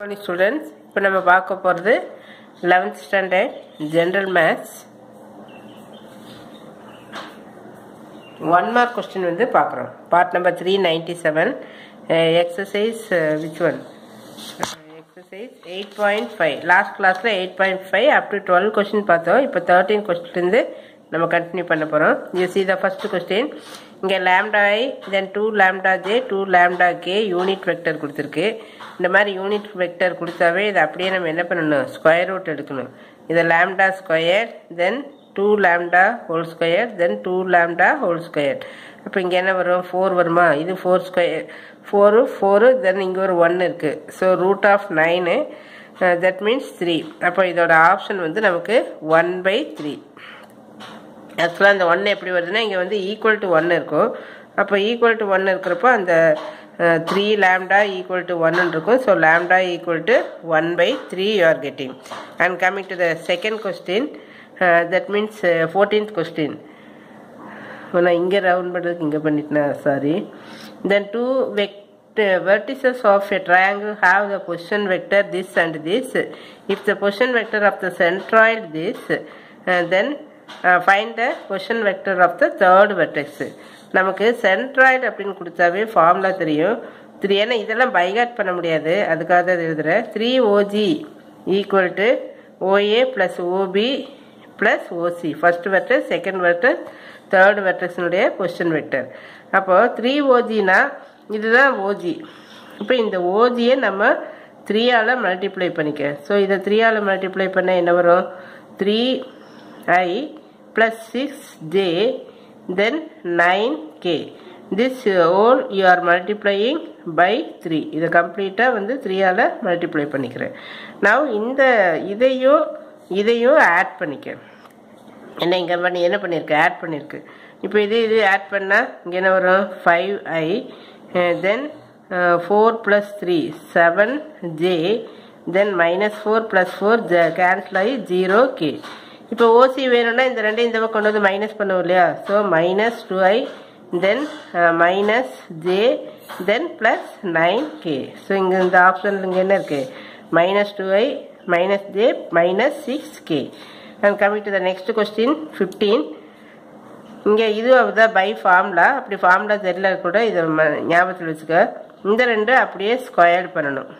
Morning students இப்போ நம்ம பார்க்க போகிறது eleventh standard general maths one mark question வந்து பார்க்குறோம். Part number three ninety seven exercise which one exercise eight point five last கிளாஸில் eight point five up to twelve question பார்த்தோம். இப்போ thirteen கொஸ்டின்லேருந்து நம்ம கண்டினியூ பண்ண போகிறோம் you see the first question இங்கே lambda I then two lambda J two lambda K unit vector கொடுத்துருக்கு. இந்த மாதிரி யூனிட் வெக்டர் கொடுத்தாவே இதை அப்படியே நம்ம என்ன பண்ணணும்? ஸ்கொயர் ரூட் எடுக்கணும். இதை lambda square then two lambda whole square then two lambda whole square அப்போ இங்கே என்ன வரும்? ஃபோர் வருமா? இது four square four four then இங்கே ஒரு ஒன் இருக்குது so root of nine that means three அப்போ இதோட ஆப்ஷன் வந்து நமக்கு ஒன் பை த்ரீ ஆக்சுவலாக அந்த ஒன்று எப்படி வருதுன்னா இங்கே வந்து ஈக்குவல் டு ஒன் இருக்கும். அப்போ ஈக்குவல் டு ஒன் இருக்கிறப்போ அந்த த்ரீ லேம்டா ஈக்குவல் டு ஒன்னு இருக்கும். So lambda equal to one by three you are getting and coming to the second question that means fourteenth question நான் இங்கே ரவுண்ட் பண்ணுறதுக்கு இங்கே பண்ணிட்டேன்? சாரி தென் டூ வெக் vertices of a triangle have the position vector this and this. If the position vector of the centroid this uh, then uh, find the position vector of the third நமக்கு centroid அப்படின்னு கொடுத்தாவே formula தெரியும். Three ஏன்னா இதெல்லாம் boycott பண்ண முடியாது. அதுக்காக தான் எழுதுகிறேன் three OG equal to OA plus OB plus OC first vector second vector third வெக்டர்ஸினுடைய question vector அப்போது த்ரீ ஓஜினா இதுதான் ஓஜி இப்போ இந்த ஓஜியை நம்ம த்ரீயால் மல்டிப்ளை பண்ணிக்க. ஸோ இதை த்ரீயால் மல்டிப்ளை பண்ண என்ன வரும்? Three I plus six J then nine K this whole you are multiplying by three இதை கம்ப்ளீட்டாக வந்து த்ரீயால் மல்டிப்ளை பண்ணிக்கிறேன். நான் இந்த இதையும் இதையும் ஆட் பண்ணிக்க. என்ன இங்கே பண்ணி என்ன பண்ணியிருக்கு ஆட் பண்ணியிருக்கு இப்போ இது இது ஆட் பண்ணால் இங்கே என்ன வரும்? Five I then four plus three seven J then minus four plus four J cancel ஆகி ஜீரோ கே இப்போ ஓசி வேணும்னா இந்த ரெண்டையும் இந்த பக்கம் கொண்டு வந்து மைனஸ் பண்ணுவோம் இல்லையா? So minus two I then minus J then plus nine K so இங்கே இந்த ஆப்ஷனில் இங்கே என்ன இருக்குது minus two I minus J minus six K and coming to the next question fifteen இங்கே இது தான் பை ஃபார்முலா அப்படி ஃபார்முலா தெரியல கூட இதை ஞாபகத்தில் வச்சுக்க. இந்த ரெண்டு அப்படியே ஸ்கொயர்டு பண்ணணும்.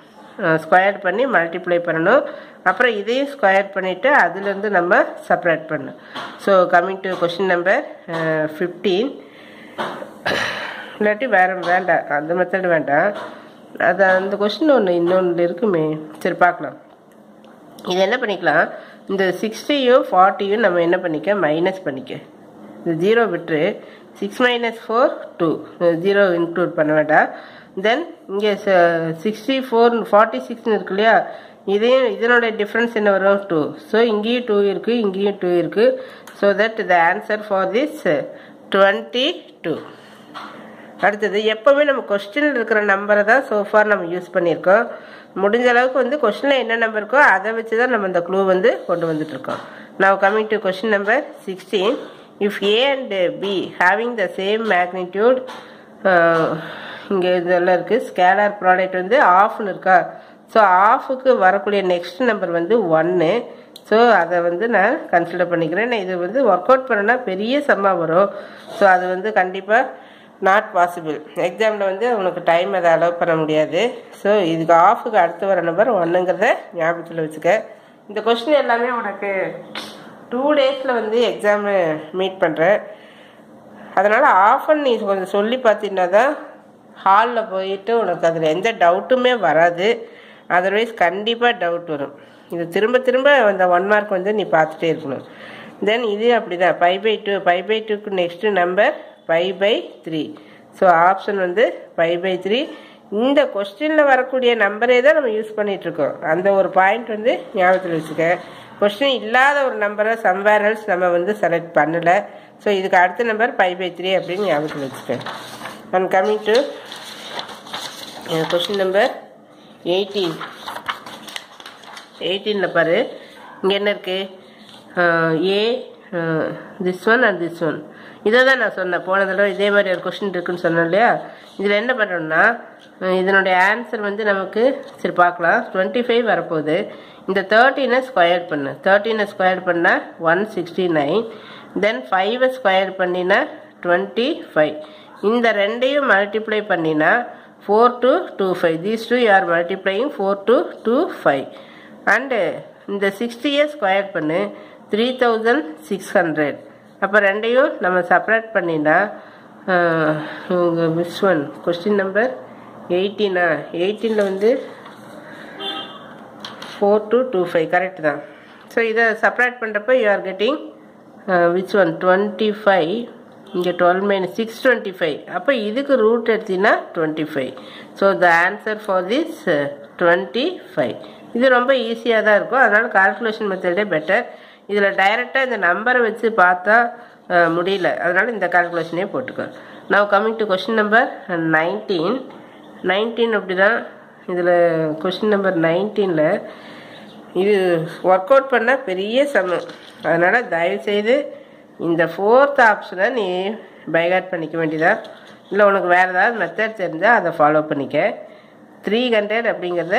ஸ்கொயர் பண்ணி மல்டிப்ளை பண்ணணும். அப்புறம் இதையும் ஸ்கொயர் பண்ணிவிட்டு அதுலேருந்து நம்ம செப்பரேட் பண்ணணும். So coming to question number fifteen இல்லாட்டி வேற வேண்டாம் அந்த மெத்தட் வேண்டாம். அது அந்த கொஷின் ஒன்று இன்னொன்று இருக்குமே. சரி பார்க்கலாம். இது என்ன பண்ணிக்கலாம்? இந்த சிக்ஸ்டியும் ஃபார்ட்டியும் நம்ம என்ன பண்ணிக்க? மைனஸ் பண்ணிக்க. இந்த ஜீரோ விட்டு six minus four two zero include பண்ண வேண்டாம். தென் இங்கே சிக்ஸ்டி ஃபோர் ஃபார்ட்டி சிக்ஸ்னு இருக்கு இல்லையா? இதையும் இதனோட டிஃப்ரென்ஸ் என்ன வரும்? டூ ஸோ இங்கேயும் டூ இருக்குது இங்கேயும் டூ இருக்குது so that the answer for this twenty two அடுத்தது எப்போவுமே நம்ம கொஸ்டினில் இருக்கிற நம்பரை தான் சோஃபார் நம்ம யூஸ் பண்ணியிருக்கோம். முடிஞ்ச அளவுக்கு வந்து கொஸ்டினில் என்ன நம்பர் இருக்கோ அதை வச்சு தான் நம்ம இந்த க்ளூ வந்து கொண்டு வந்துட்ருக்கோம் now coming to question number sixteen if A and B having the same magnitude இங்கே இதெல்லாம் இருக்குது ஸ்கேலார் ப்ராடக்ட் வந்து ஆஃப்னு இருக்கா? ஸோ ஆஃபுக்கு வரக்கூடிய நெக்ஸ்ட் நம்பர் வந்து ஒன்று ஸோ அதை வந்து நான் கன்சிடர் பண்ணிக்கிறேன். இது வந்து ஒர்க் அவுட் பண்ணனா பெரிய சம்மா வரும். ஸோ அது வந்து கண்டிப்பாக நாட் பாசிபிள் எக்ஸாமில் வந்து உனக்கு டைம் அதை அலோவ் பண்ண முடியாது. ஸோ இதுக்கு ஆஃபுக்கு அடுத்து வர நம்பர் ஒன்றுங்கிறத ஞாபகத்தில் வச்சுக்க. இந்த கொஸ்டின் எல்லாமே உனக்கு டூ டேஸில் வந்து எக்ஸாமு மீட் பண்ணுறேன் அதனால் ஆஃபன் நீ கொஞ்சம் சொல்லி பார்த்தீங்கன்னா தான் ஹாலில் போயிட்டு உனக்கு அதில் எந்த டவுட்டுமே வராது. அதர்வைஸ் கண்டிப்பாக டவுட் வரும். இது திரும்ப திரும்ப அந்த ஒன் மார்க் வந்து நீ பார்த்துட்டே இருக்கணும். தென் இது அப்படி தான் pi by two pi by டூக்கு next number pi by three so option வந்து பை பை த்ரீ இந்த கொஸ்டினில் வரக்கூடிய நம்பரே தான் நம்ம யூஸ் பண்ணிகிட்ருக்கோம் அந்த ஒரு பாயிண்ட் வந்து ஞாபகத்தில் வச்சுக்க. கொஸ்டின் இல்லாத ஒரு நம்பரை சம்வேர் எல்ஸ் நம்ம வந்து செலக்ட் பண்ணலை. ஸோ இதுக்கு அடுத்த நம்பர் ஃபைவ் பை த்ரீ அப்படின்னு ஞாபகத்தில் வச்சுக்கேன் and coming to question number eighteen எயிட்டீனில் பாரு. இங்கே என்ன இருக்குது A this one and this one இதை தான் நான் சொன்னேன். போன தடவை இதே மாதிரி ஒரு கொஸ்டின் இருக்குன்னு சொன்னேன் இல்லையா? இதில் என்ன பண்ணுறோம்னா இதனுடைய ஆன்சர் வந்து நமக்கு சரி பார்க்கலாம். டுவெண்ட்டி ஃபைவ் வரப்போகுது. இந்த தேர்ட்டீனை ஸ்கொயர் பண்ணு. தேர்ட்டீனை ஸ்கொயர் பண்ணால் ஒன் சிக்ஸ்டி நைன் தென் ஃபைவை ஸ்கொயர் பண்ணினா டுவெண்ட்டி ஃபைவ் இந்த ரெண்டையும் மல்டிப்ளை பண்ணினா four two two five these two you are multiplying four two two five and இந்த சிக்ஸ்டியை ஸ்கொயர் பண்ணு த்ரீ தௌசண்ட் சிக்ஸ் ஹண்ட்ரட் அப்போ ரெண்டையும் நம்ம செப்பரேட் பண்ணினா மிஸ் ஒன் கொஸ்டின் நம்பர் எயிட்டீனா எயிட்டீனில் வந்து four two two five correct தான். ஸோ இதை செப்பரேட் பண்ணுறப்போ you are getting which one twenty five இங்கே twelve minus six twenty five அப்போ இதுக்கு ரூட் எடுத்தீங்கன்னா twenty five so the answer for this twenty five இது ரொம்ப ஈஸியாக தான் இருக்கும். அதனால் கால்குலேஷன் மெத்தடே பெட்டர் இதில் டைரெக்டாக இந்த நம்பரை வச்சு பார்த்தா முடியல. அதனால் இந்த கால்குலேஷனே போட்டுக்கோ. நான் coming to question number nineteen nineteen அப்படி தான் இதில் கொஷின் நம்பர் நைன்டீனில் இது ஒர்க் அவுட் பண்ண பெரிய சமம். அதனால் தயவுசெய்து இந்த ஃபோர்த் ஆப்ஷனை நீ பைகாட் பண்ணிக்க வேண்டியதா? இல்லை உனக்கு வேறு ஏதாவது மெத்தட் தெரிஞ்சால் அதை ஃபாலோ பண்ணிக்க. த்ரீ ஹண்ட்ரட் அப்படிங்கிறத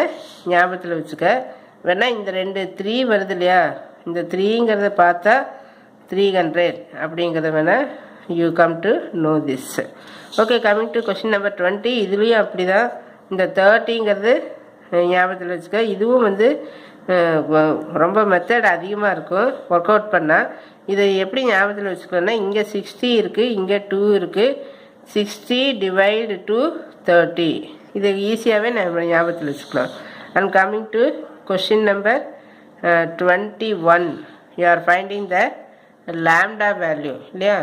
ஞாபகத்தில் வச்சுக்க. வேணால் இந்த ரெண்டு த்ரீ வருது இல்லையா? இந்த த்ரீங்கிறத பார்த்தா த்ரீ ஹண்ட்ரட் அப்படிங்கிறத வேணா you come to know this okay coming to question number twenty இதுலேயும் அப்படி தான் இந்த தேர்ட்டிங்கிறது ஞாபகத்தில் வச்சுக்க. இதுவும் வந்து ரொம்ப மெத்தட் அதிகமாக இருக்கும் ஒர்க் அவுட் பண்ணால் இதை எப்படி ஞாபகத்தில் வச்சுக்கணும்னா இங்கே சிக்ஸ்டி இருக்குது இங்கே டூ இருக்குது சிக்ஸ்டி டிவைடு டு தேர்ட்டி இதை ஈஸியாகவே நம்ம ஞாபகத்தில் வச்சுக்கலாம். And coming to question number twenty one you are finding the lambda value இல்லையா?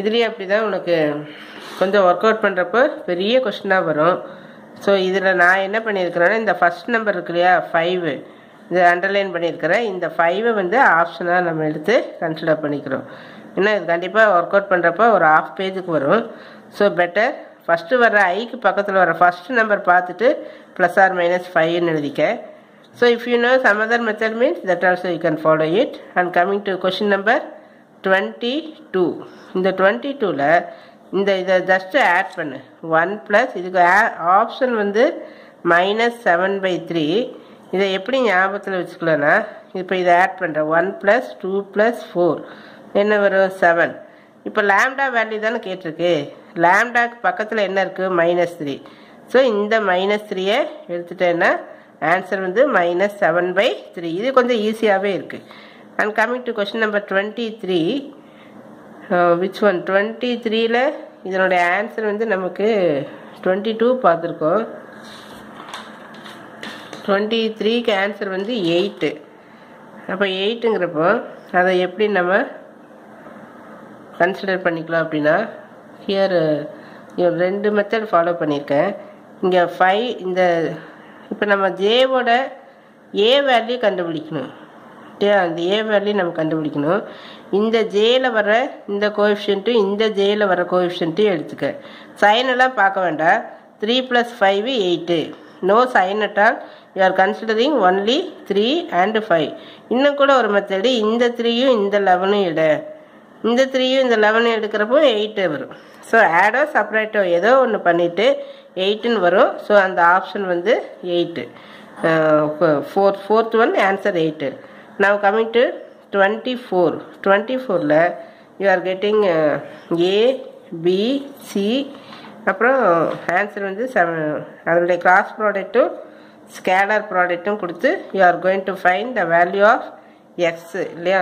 இதுலேயும் அப்படி தான் உனக்கு கொஞ்சம் ஒர்க் அவுட் பண்ணுறப்போ பெரிய கொஷினாக வரும். ஸோ இதில் நான் என்ன பண்ணியிருக்கிறேன்னா இந்த ஃபஸ்ட் நம்பர் இருக்கு இல்லையா? ஃபைவு இது அண்டர்லைன் பண்ணியிருக்கிறேன். இந்த ஃபைவை வந்து ஆப்ஷனாக நம்ம எடுத்து கன்சிடர் பண்ணிக்கிறோம். ஏன்னா இது கண்டிப்பாக ஒர்க் அவுட் பண்ணுறப்போ ஒரு ஆஃப் பேஜுக்கு வரும். ஸோ பெட்டர் ஃபஸ்ட்டு வர ஐக்கு பக்கத்தில் வர ஃபஸ்ட் நம்பர் பார்த்துட்டு ப்ளஸ் ஆர் மைனஸ் ஃபைவ்னு எழுதிக்க. So if you know some other method means that also you can follow it and coming to question number twenty two இந்த டுவெண்ட்டி டூவில் இந்த இதை ஜஸ்ட்டு ஆட் பண்ணு. ஒன் ப்ளஸ் இதுக்கு option வந்து மைனஸ் செவன் பை த்ரீ இதை எப்படி ஞாபகத்தில் வச்சுக்கலன்னா இப்போ இதை ஆட் பண்ணுறேன் one plus two plus four என்ன வரும்? செவன் இப்போ லேம்டா வேல்யூ தானே கேட்டிருக்கு. லேம்டாக்கு பக்கத்தில் என்ன இருக்குது மைனஸ் த்ரீ ஸோ இந்த மைனஸ் த்ரீயை எடுத்துட்டேன்னா ஆன்சர் வந்து மைனஸ் செவன் பை த்ரீ இது கொஞ்சம் ஈஸியாகவே இருக்குது and coming to question number twenty three which one twenty த்ரீயில் இதனுடைய ஆன்சர் வந்து நமக்கு டுவெண்ட்டி டூ பார்த்துருக்கோம். டுவெண்ட்டி த்ரீக்கு ஆன்சர் வந்து எயிட்டு அப்போ எயிட்டுங்கிறப்போ அதை எப்படி நம்ம கன்சிடர் பண்ணிக்கலாம் அப்படின்னா ஹியர் ரெண்டு மெத்தட் ஃபாலோ பண்ணியிருக்கேன் இங்கே ஃபைவ் இந்த இப்போ நம்ம ஜேவோட ஏ வேல்யூ கண்டுபிடிக்கணும். அந்த ஏ வேல்யூ நம்ம கண்டுபிடிக்கணும். இந்த ஜேயில் வர இந்த கோஎஃபிஷியன்ட்டும் இந்த ஜேயில் வர கோஎஃபிஷியன்ட்டும் எடுத்துக்க. சைனெல்லாம் பார்க்க வேண்டாம். Three plus five eight no sign at all you are considering only three and five இன்னும் கூட ஒரு மெத்தடு இந்த த்ரீயும் இந்த லெவனும் எடு. இந்த த்ரீயும் இந்த லெவனும் எடுக்கிறப்போ எயிட்டு வரும். ஸோ ஆடோ செப்பரேட்டோ ஏதோ ஒன்று பண்ணிவிட்டு எயிட்டுன்னு வரும். ஸோ அந்த ஆப்ஷன் வந்து eight fourth fourth one answer eight நான் coming to twenty four twenty ஃபோரில் you are getting A B C அப்புறம் ஆன்சர் வந்து செவன் அதனுடைய கிராஸ் ப்ராடக்ட்டும் ஸ்கேலர் ப்ராடக்ட்டும் கொடுத்து you are going to find the value of X இல்லையா?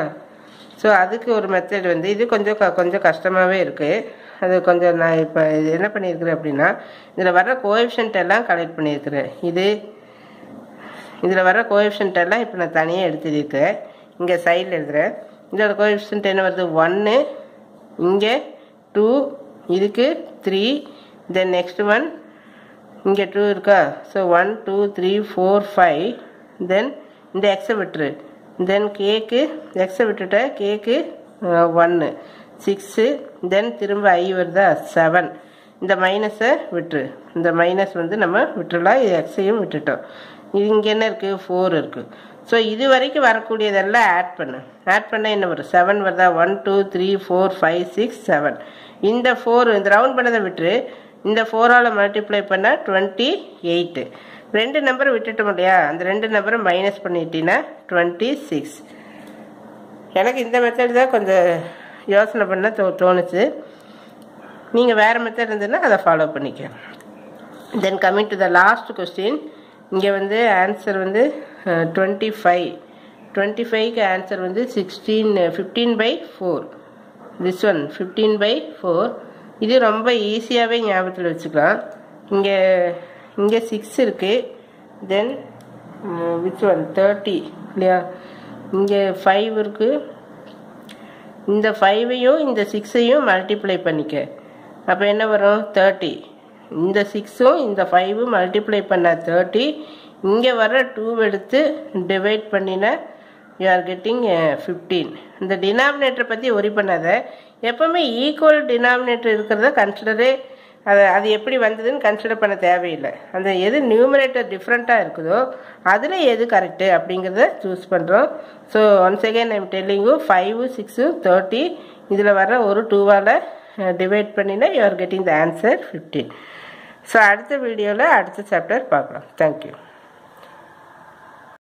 ஸோ அதுக்கு ஒரு மெத்தட் வந்து இது கொஞ்சம் க கொஞ்சம் கஷ்டமாகவே இருக்குது அது கொஞ்சம் நான் இப்போ இது என்ன பண்ணியிருக்கிறேன் அப்படின்னா இதில் வர கோஎஃபிஷன்ட் எல்லாம் கலெக்ட் பண்ணியிருக்கிறேன். இது இதில் வர கோஎஃபிஷன்ட் எல்லாம் இப்போ நான் தனியாக எடுத்துருக்கேன் இங்கே சைடில் எழுதுகிறேன் இதோட கோஎஃபிஷன்ட் என்ன வருது? ஒன்று இங்கே டூ இதுக்கு த்ரீ தென் நெக்ஸ்ட் ஒன் இங்கே டூ இருக்கா? So one two three four five then இந்த எக்ஸை விட்டுரு. தென் கேக்கு எக்ஸை விட்டுட்ட கேக்கு ஒன்று சிக்ஸு தென் திரும்ப ஐ வருதா? செவன் இந்த மைனஸை விட்டுரு. இந்த மைனஸ் வந்து நம்ம விட்டுடலாம் இது எக்ஸையும் விட்டுட்டோம். இது இங்கே என்ன இருக்குது ஃபோர் இருக்குது ஸோ இது வரைக்கும் வரக்கூடியதெல்லாம் ஆட் பண்ணு. ஆட் பண்ண என்ன வரும்? செவன் வருதா? One two three four five six seven இந்த ஃபோர் இந்த ரவுண்ட் பண்ணதை விட்டுரு. இந்த ஃபோரால் மல்டிப்ளை பண்ணால் டுவெண்ட்டி எயிட்டு ரெண்டு நம்பரை விட்டுட்டோம் இல்லையா? அந்த ரெண்டு நம்பரை மைனஸ் பண்ணிட்டீங்கன்னா டுவெண்ட்டி சிக்ஸ் எனக்கு இந்த மெத்தட் தான் கொஞ்சம் யோசனை பண்ண தோ தோணுச்சு. நீங்கள் வேறு மெத்தட் இருந்ததுன்னா அதை ஃபாலோ பண்ணிக்க then coming to the last question இங்கே வந்து ஆன்சர் வந்து டுவெண்ட்டி ஃபைவ் டுவெண்ட்டி ஃபைவ்க்கு ஆன்சர் வந்து sixteen fifteen by four this one fifteen by four இது ரொம்ப ஈஸியாகவே ஞாபகத்தில் வச்சுக்கலாம். இங்கே இங்கே சிக்ஸ் இருக்குது தென் விச் ஒன் தேர்ட்டி இல்லையா? இங்கே ஃபைவ் இருக்குது இந்த ஃபைவையும் இந்த சிக்ஸையும் மல்டிப்ளை பண்ணிக்க. அப்போ என்ன வரும்? தேர்ட்டி இந்த சிக்ஸும் இந்த ஃபைவும் மல்டிப்ளை பண்ண தேர்ட்டி இங்கே வர டூ எடுத்து டிவைட் பண்ணினேன் யூ ஆர் கெட்டிங் ஃபிஃப்டீன் இந்த டினாமினேட்டரை பற்றி ஒரி பண்ணாத. எப்போவுமே ஈக்குவல் டினாமினேட்டர் இருக்கிறத கன்சிடரே அது அது எப்படி வந்ததுன்னு கன்சிடர் பண்ண தேவையில்லை. அந்த எது நியூமரேட்டர் டிஃப்ரெண்ட்டாக இருக்குதோ அதில் எது கரெக்டு அப்படிங்கிறத சூஸ் பண்ணுறோம் so once again I'm telling five six thirty இதில் வர ஒரு டூவால் டிவைட் பண்ணினா you are getting the answer fifteen so அடுத்த வீடியோவில் அடுத்த சாப்டர் பார்க்கலாம். தேங்க்யூ